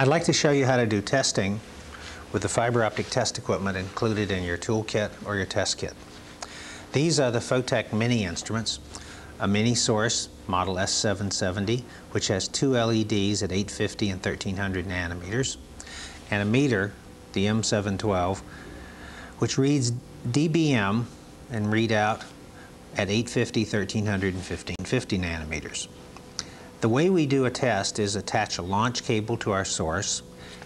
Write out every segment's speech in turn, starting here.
I'd like to show you how to do testing with the fiber optic test equipment included in your toolkit or your test kit. These are the Fotec mini instruments, a mini source model S770 which has two LEDs at 850 and 1300 nanometers and a meter, the M712, which reads dBm and readout at 850, 1300 and 1550 nanometers. The way we do a test is attach a launch cable to our source,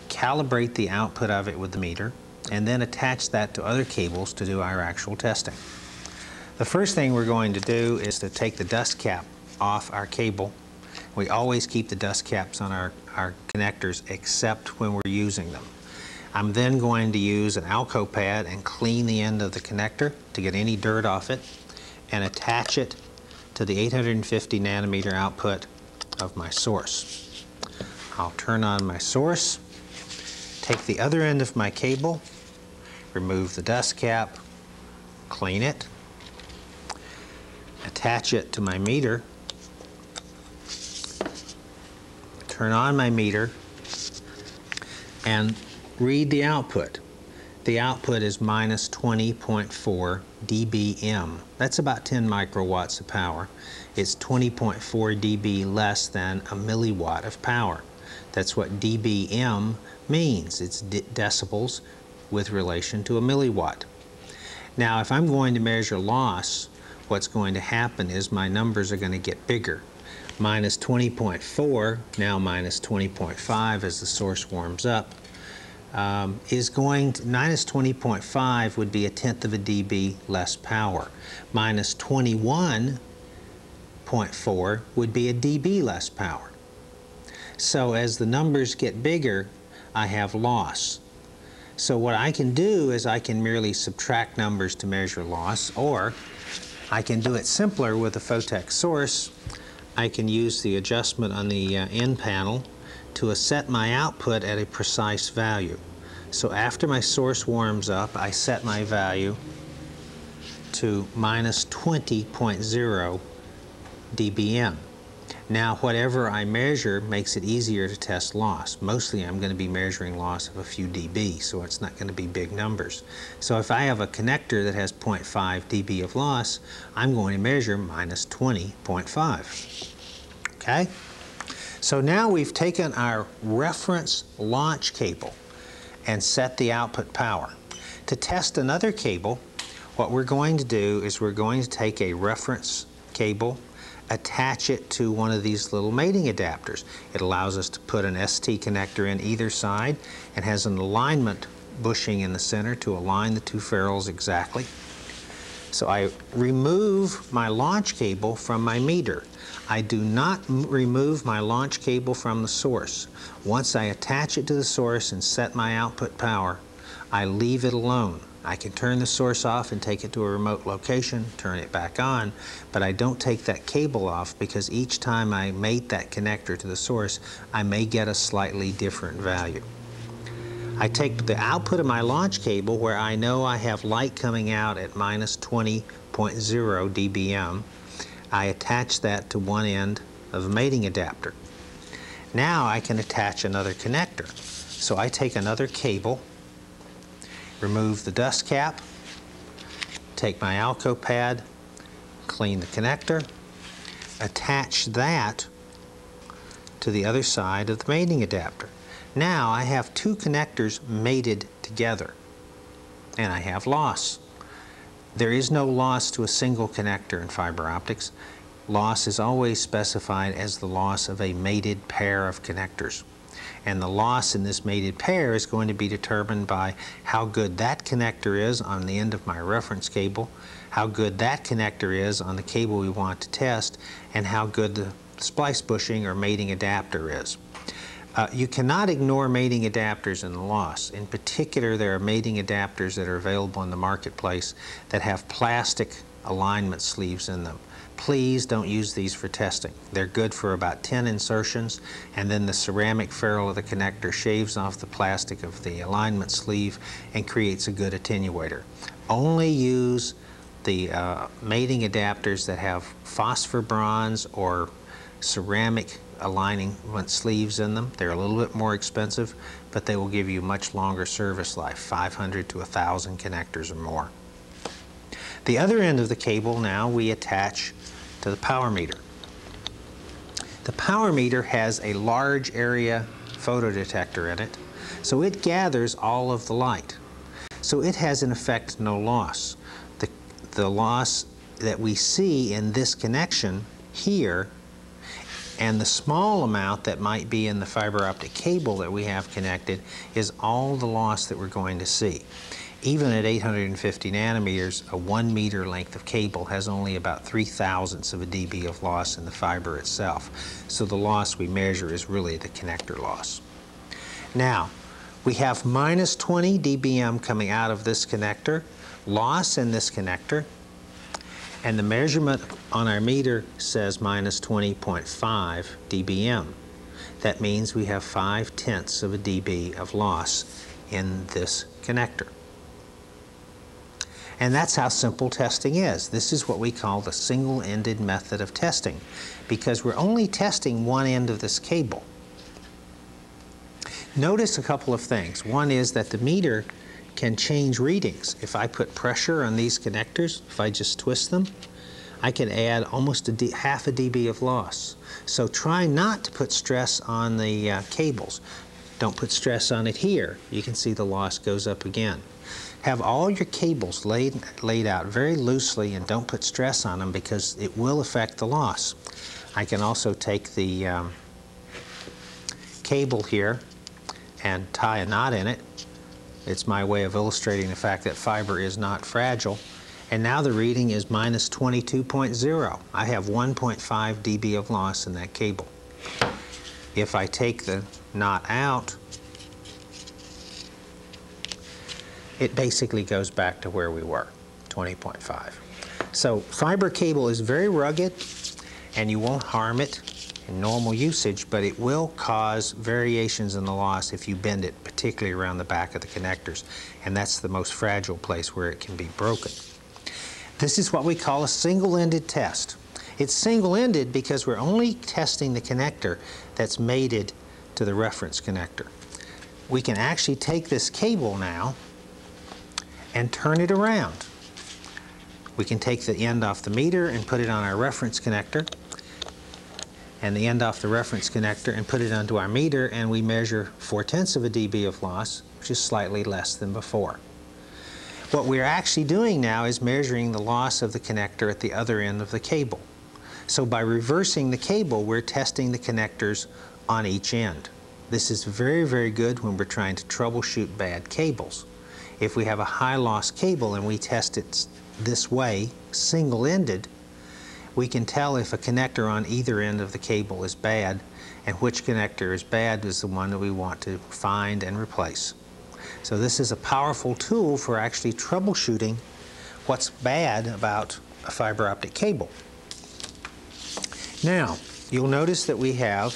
calibrate the output of it with the meter, and then attach that to other cables to do our actual testing. The first thing we're going to do is to take the dust cap off our cable. We always keep the dust caps on our, our connectors except when we're using them. I'm then going to use an Alco pad and clean the end of the connector to get any dirt off it and attach it to the 850 nanometer output of my source. I'll turn on my source, take the other end of my cable, remove the dust cap, clean it, attach it to my meter, turn on my meter, and read the output. The output is minus 20.4 dBm. That's about 10 microwatts of power. It's 20.4 dB less than a milliwatt of power. That's what dBm means. It's de decibels with relation to a milliwatt. Now, if I'm going to measure loss, what's going to happen is my numbers are going to get bigger. Minus 20.4, now minus 20.5 as the source warms up um, is going to, minus 20.5 would be a tenth of a dB less power. Minus 21.4 would be a dB less power. So as the numbers get bigger, I have loss. So what I can do is I can merely subtract numbers to measure loss, or I can do it simpler with a Fotec source. I can use the adjustment on the uh, end panel to set my output at a precise value. So after my source warms up, I set my value to minus 20.0 dBm. Now, whatever I measure makes it easier to test loss. Mostly I'm going to be measuring loss of a few dB, so it's not going to be big numbers. So if I have a connector that has 0.5 dB of loss, I'm going to measure minus 20.5. Okay? So now we've taken our reference launch cable and set the output power. To test another cable, what we're going to do is we're going to take a reference cable, attach it to one of these little mating adapters. It allows us to put an ST connector in either side and has an alignment bushing in the center to align the two ferrules exactly. So I remove my launch cable from my meter. I do not remove my launch cable from the source. Once I attach it to the source and set my output power, I leave it alone. I can turn the source off and take it to a remote location, turn it back on, but I don't take that cable off because each time I mate that connector to the source, I may get a slightly different value. I take the output of my launch cable where I know I have light coming out at minus 20.0 dBm. I attach that to one end of a mating adapter. Now I can attach another connector. So I take another cable, remove the dust cap, take my Alco pad, clean the connector, attach that to the other side of the mating adapter. Now I have two connectors mated together and I have loss. There is no loss to a single connector in fiber optics. Loss is always specified as the loss of a mated pair of connectors. And the loss in this mated pair is going to be determined by how good that connector is on the end of my reference cable, how good that connector is on the cable we want to test, and how good the splice bushing or mating adapter is. Uh, you cannot ignore mating adapters the loss. In particular, there are mating adapters that are available in the marketplace that have plastic alignment sleeves in them. Please don't use these for testing. They're good for about 10 insertions, and then the ceramic ferrule of the connector shaves off the plastic of the alignment sleeve and creates a good attenuator. Only use the uh, mating adapters that have phosphor bronze or ceramic alignment sleeves in them. They're a little bit more expensive, but they will give you much longer service life, 500 to 1,000 connectors or more. The other end of the cable now we attach to the power meter. The power meter has a large area photodetector in it, so it gathers all of the light. So it has in effect no loss. The, the loss that we see in this connection here and the small amount that might be in the fiber optic cable that we have connected is all the loss that we're going to see. Even at 850 nanometers, a one meter length of cable has only about 3 thousandths of a dB of loss in the fiber itself. So the loss we measure is really the connector loss. Now, we have minus 20 dBm coming out of this connector, loss in this connector, and the measurement on our meter says minus 20.5 dBm. That means we have 5 tenths of a dB of loss in this connector. And that's how simple testing is. This is what we call the single-ended method of testing because we're only testing one end of this cable. Notice a couple of things. One is that the meter can change readings. If I put pressure on these connectors, if I just twist them, I can add almost a half a dB of loss. So try not to put stress on the uh, cables. Don't put stress on it here. You can see the loss goes up again. Have all your cables laid, laid out very loosely and don't put stress on them because it will affect the loss. I can also take the um, cable here and tie a knot in it it's my way of illustrating the fact that fiber is not fragile. And now the reading is minus 22.0. I have 1.5 dB of loss in that cable. If I take the knot out, it basically goes back to where we were, 20.5. So fiber cable is very rugged and you won't harm it in normal usage, but it will cause variations in the loss if you bend it, particularly around the back of the connectors. And that's the most fragile place where it can be broken. This is what we call a single-ended test. It's single-ended because we're only testing the connector that's mated to the reference connector. We can actually take this cable now and turn it around. We can take the end off the meter and put it on our reference connector and the end off the reference connector and put it onto our meter and we measure 4 tenths of a dB of loss, which is slightly less than before. What we're actually doing now is measuring the loss of the connector at the other end of the cable. So by reversing the cable, we're testing the connectors on each end. This is very, very good when we're trying to troubleshoot bad cables. If we have a high loss cable and we test it this way, single-ended, we can tell if a connector on either end of the cable is bad and which connector is bad is the one that we want to find and replace. So this is a powerful tool for actually troubleshooting what's bad about a fiber optic cable. Now, you'll notice that we have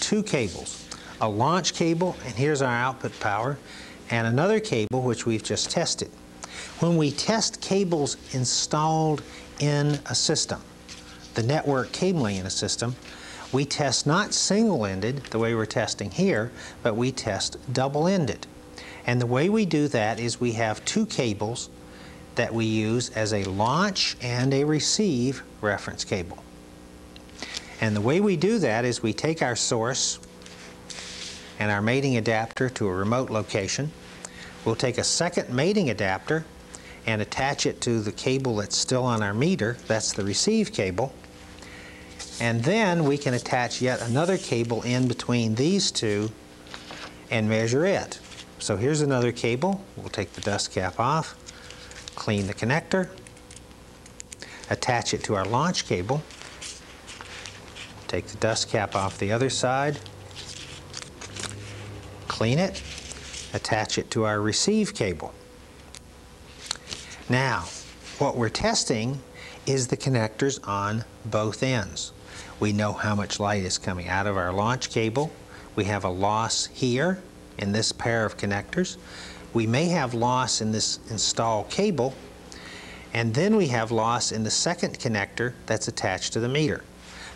two cables, a launch cable, and here's our output power, and another cable which we've just tested. When we test cables installed in a system, the network cabling in a system, we test not single-ended, the way we're testing here, but we test double-ended. And the way we do that is we have two cables that we use as a launch and a receive reference cable. And the way we do that is we take our source and our mating adapter to a remote location. We'll take a second mating adapter and attach it to the cable that's still on our meter, that's the receive cable. And then we can attach yet another cable in between these two and measure it. So here's another cable. We'll take the dust cap off, clean the connector, attach it to our launch cable, take the dust cap off the other side, clean it, attach it to our receive cable. Now, what we're testing is the connectors on both ends. We know how much light is coming out of our launch cable. We have a loss here in this pair of connectors. We may have loss in this install cable, and then we have loss in the second connector that's attached to the meter.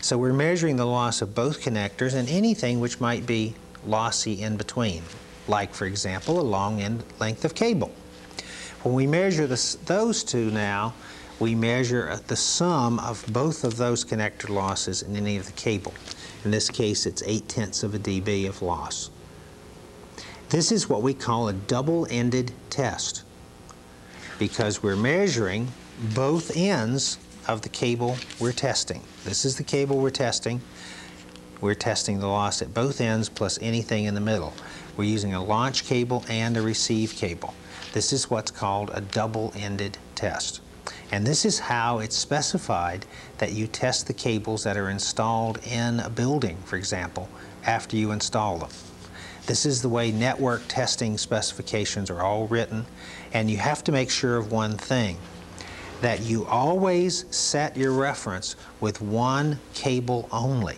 So we're measuring the loss of both connectors and anything which might be lossy in between, like, for example, a long end length of cable. When we measure this, those two now, we measure uh, the sum of both of those connector losses in any of the cable. In this case, it's 8 tenths of a dB of loss. This is what we call a double-ended test because we're measuring both ends of the cable we're testing. This is the cable we're testing. We're testing the loss at both ends plus anything in the middle. We're using a launch cable and a receive cable. This is what's called a double-ended test. And this is how it's specified that you test the cables that are installed in a building, for example, after you install them. This is the way network testing specifications are all written, and you have to make sure of one thing, that you always set your reference with one cable only.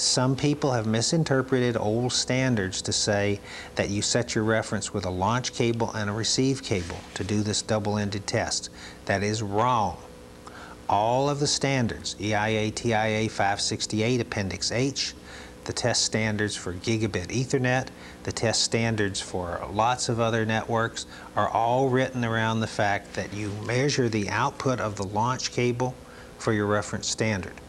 Some people have misinterpreted old standards to say that you set your reference with a launch cable and a receive cable to do this double-ended test. That is wrong. All of the standards, EIA TIA 568 Appendix H, the test standards for gigabit Ethernet, the test standards for lots of other networks are all written around the fact that you measure the output of the launch cable for your reference standard.